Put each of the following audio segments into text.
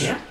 Nay.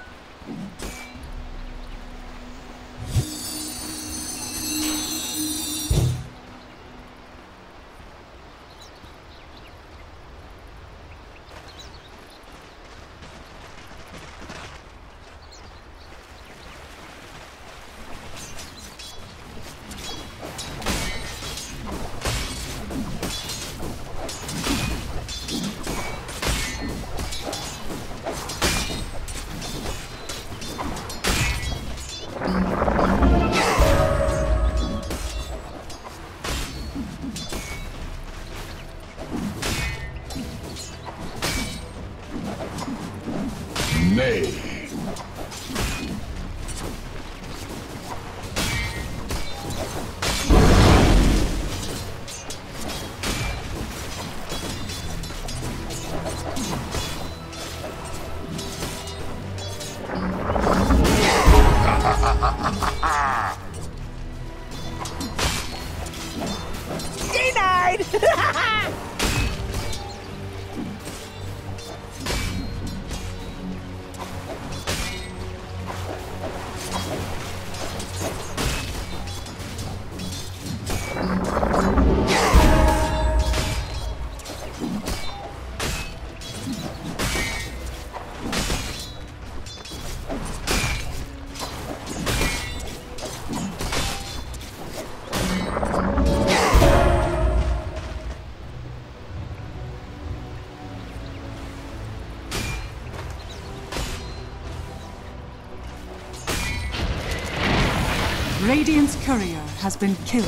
Has been killed.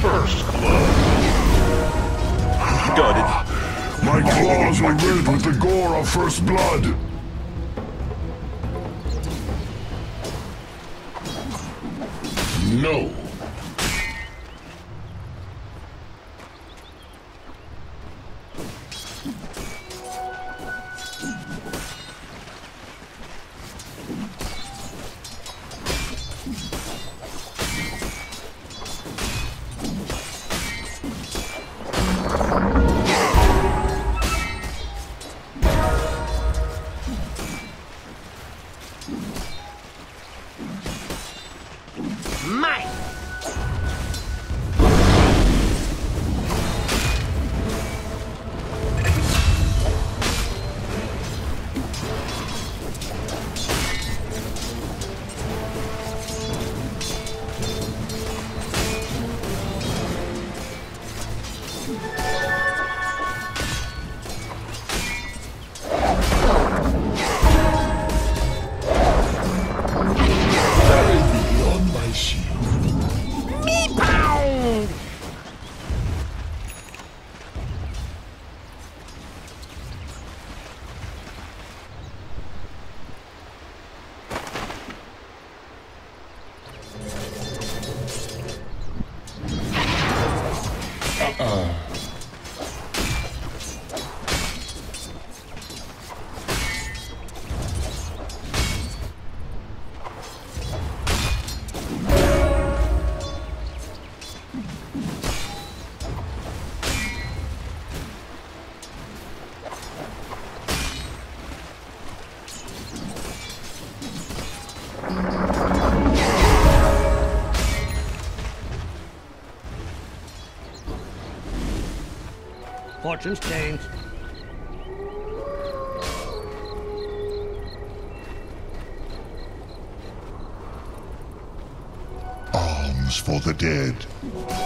First blood. Got it. My claws are red with the gore of first blood. Fortune's changed. Alms for the dead.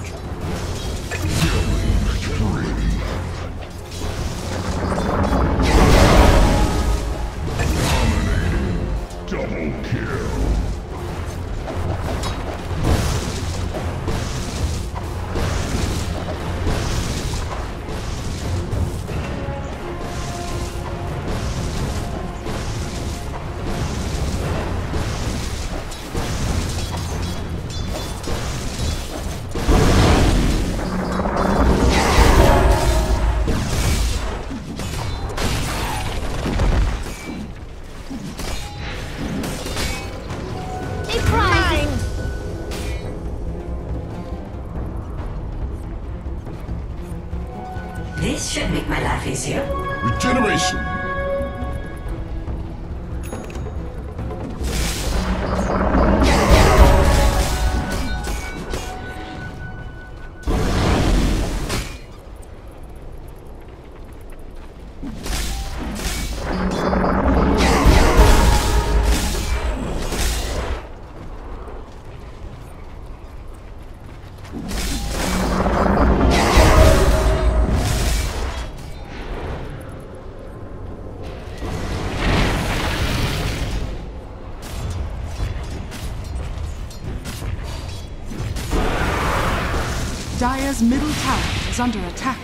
Dire's middle tower is under attack.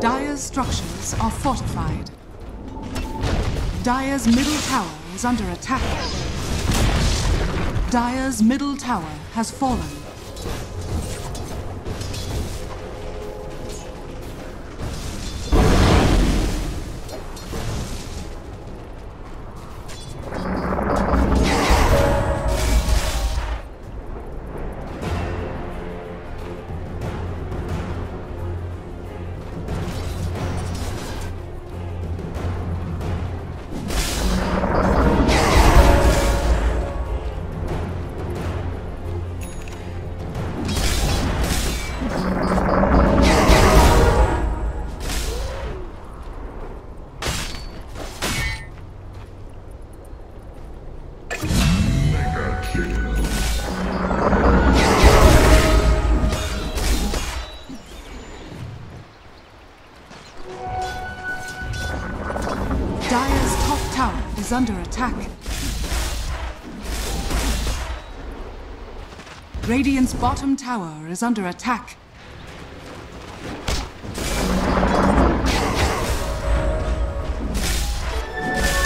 Dire's structures are fortified. Dire's middle tower is under attack. Dire's middle tower has fallen. Attack. Radiant's bottom tower is under attack.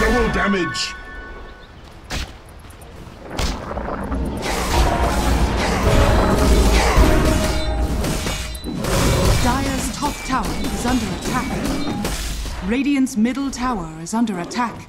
Double damage. Dire's top tower is under attack. Radiant's middle tower is under attack.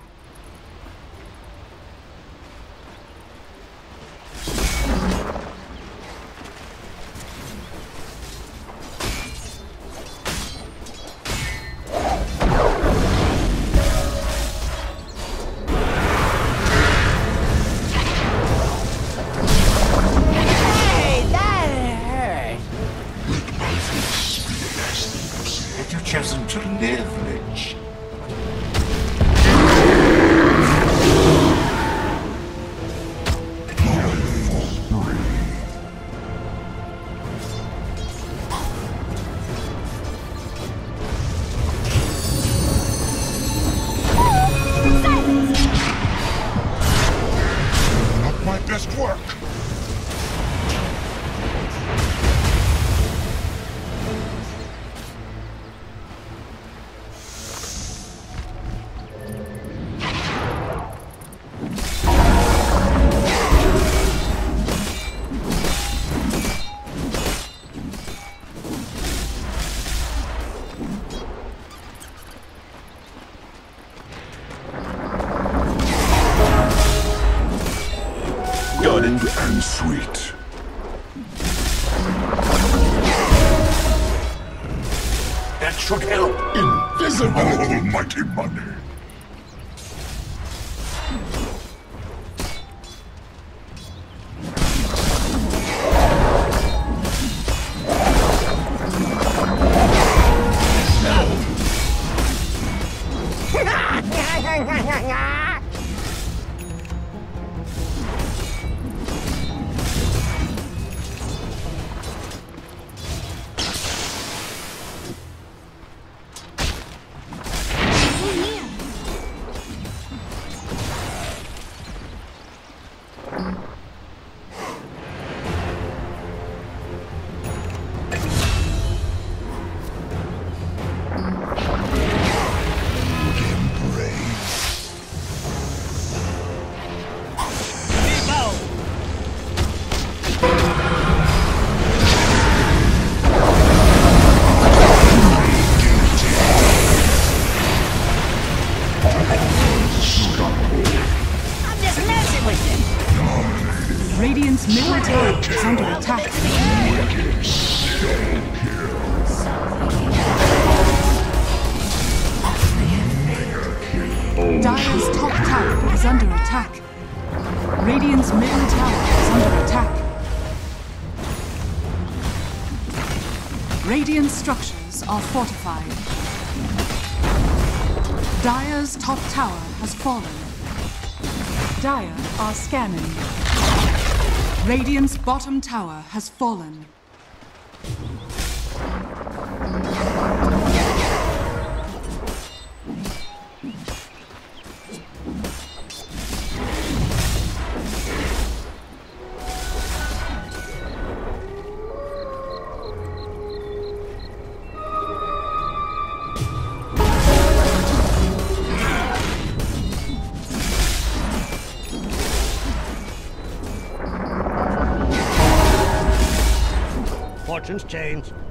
are scanning. Radiant's bottom tower has fallen. Situations change.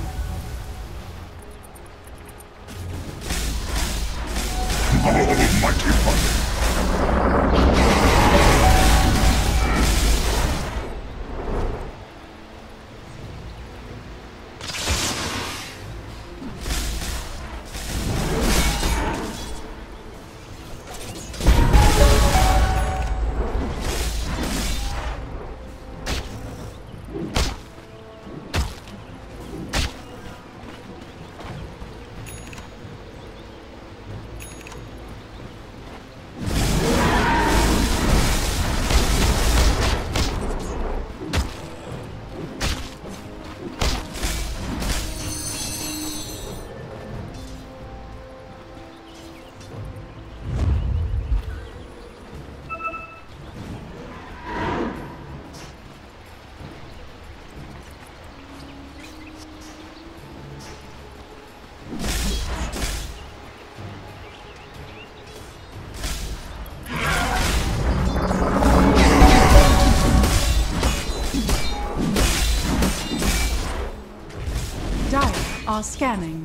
Are scanning.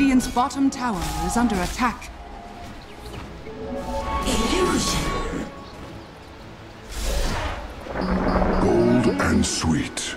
Radiant's bottom tower is under attack. Illusion. Gold and sweet.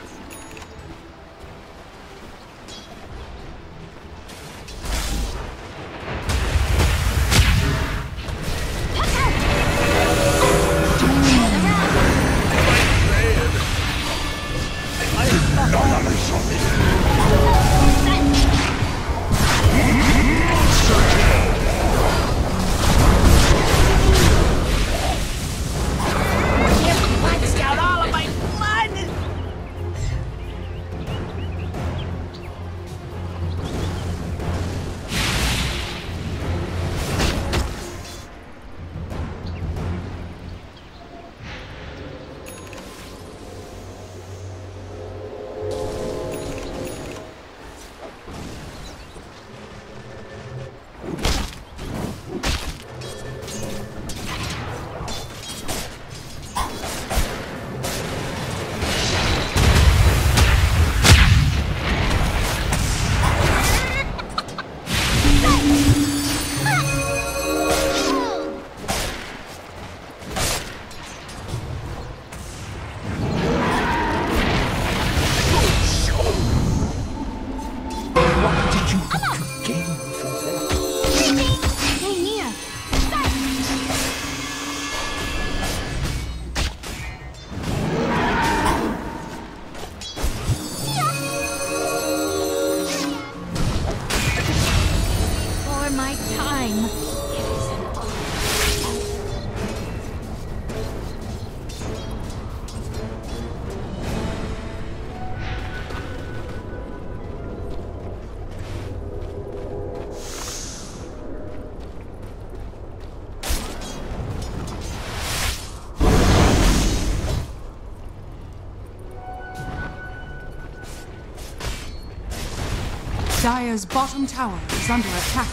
Dire's bottom tower is under attack.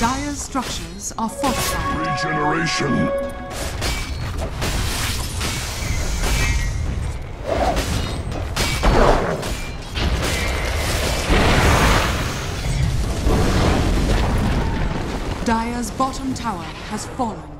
Dire's structures are fortified. Regeneration. Dire's bottom tower has fallen.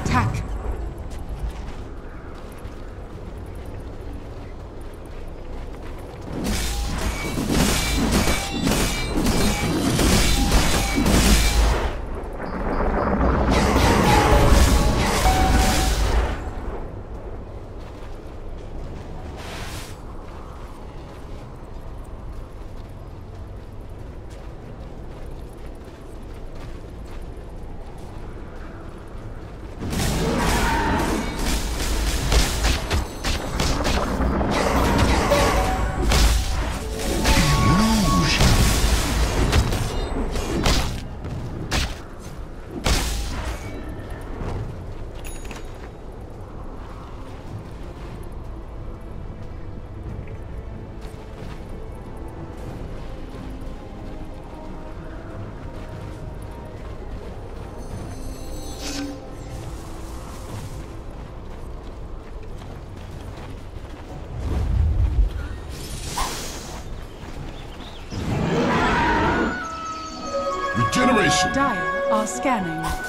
Dire are scanning.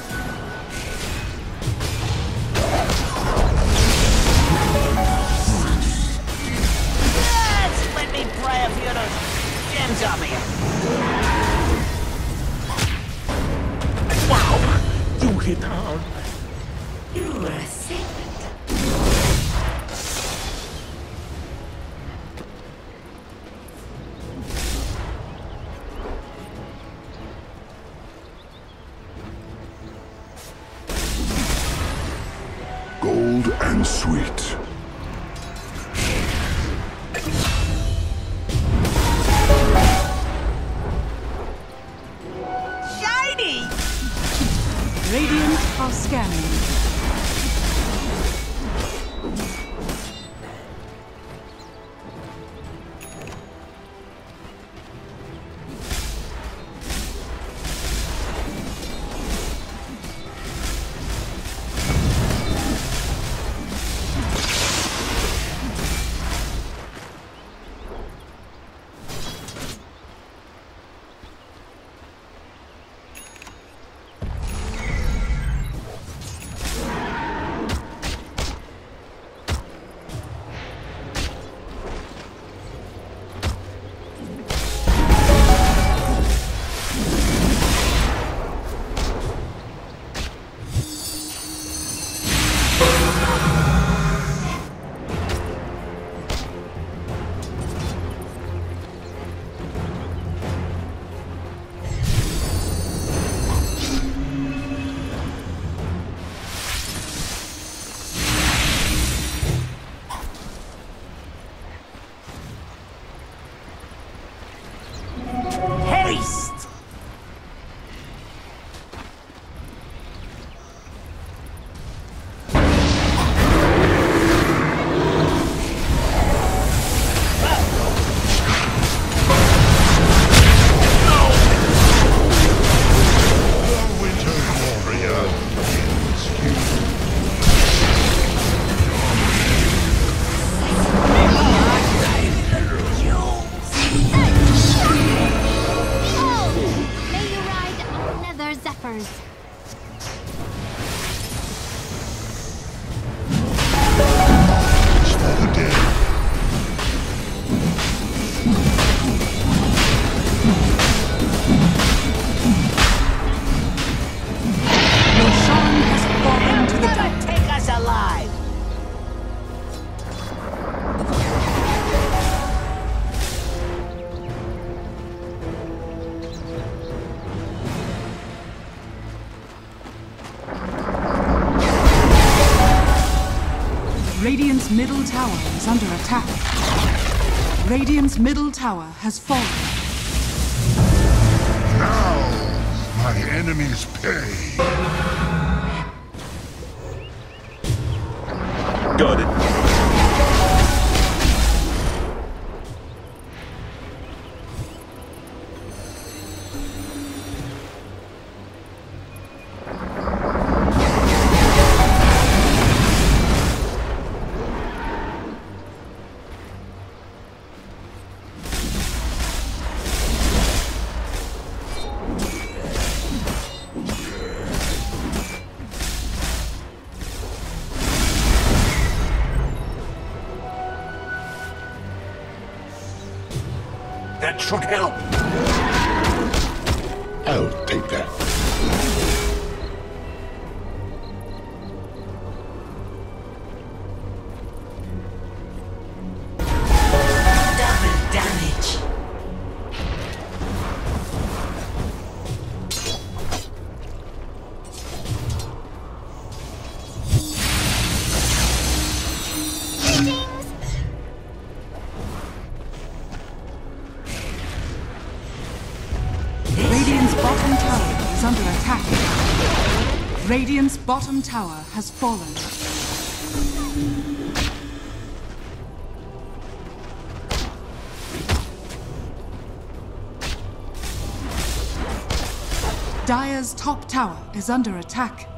And sweet. Middle tower is under attack. Radiant's middle tower has fallen. Now, my enemies pay. Got it. Should help. Radiant's bottom tower has fallen. Dire's top tower is under attack.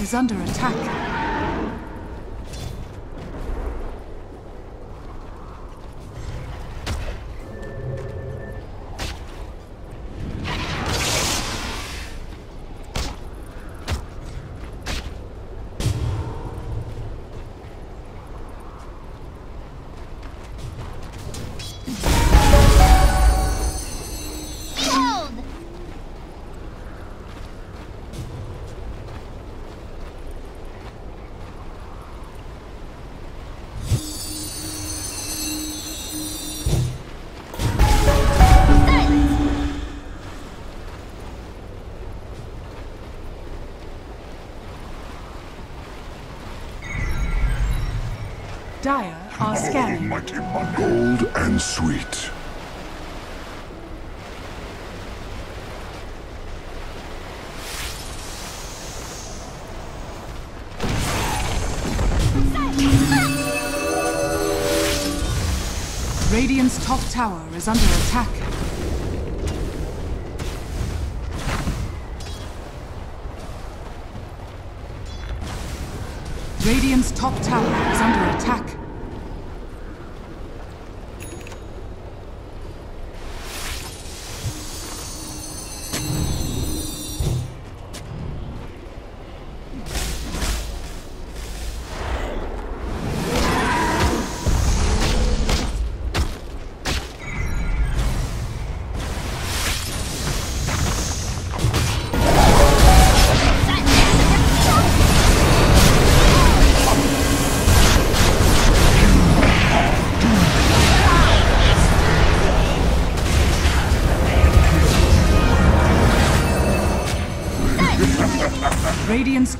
Is under attack. Scanning. Almighty money. Gold and sweet. Radiant's top tower is under attack. Radiant's top tower is under attack.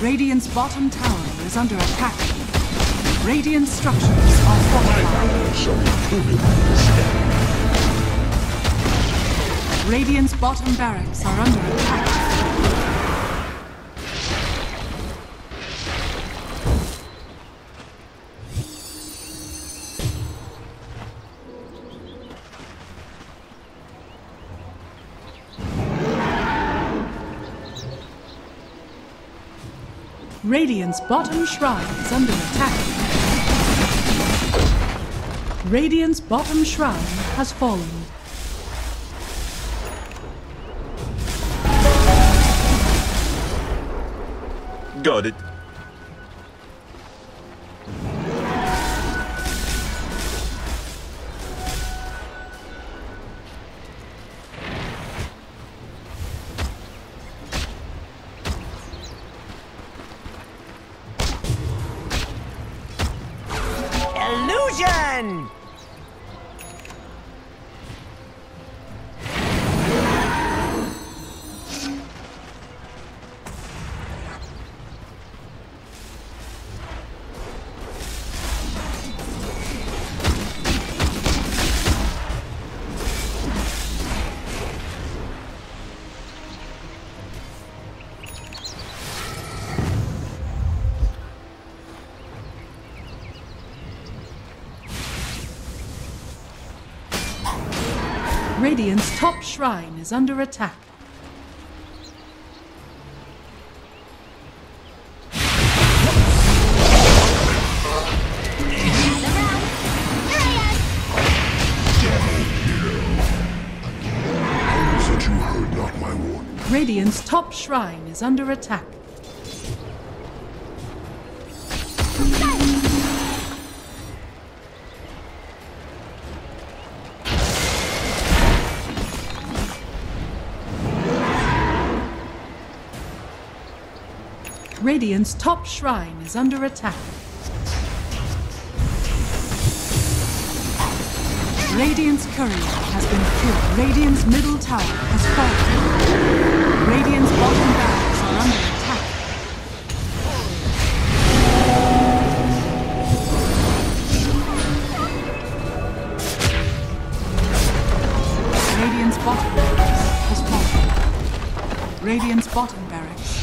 Radiant's bottom tower is under attack. Radiant structures are fortified. Shall. Radiant's bottom barracks are under attack. Radiant's bottom shrine is under attack. Radiant's bottom shrine has fallen. Got it. Radiant's top shrine is under attack. Gather round. Here I Those that you heard not my warning. Radiant's top shrine is under attack. Radiant's top shrine is under attack. Radiant's courier has been killed. Radiant's middle tower has fallen. Radiant's bottom barracks are under attack. Radiant's bottom barracks has fallen. Radiant's bottom barracks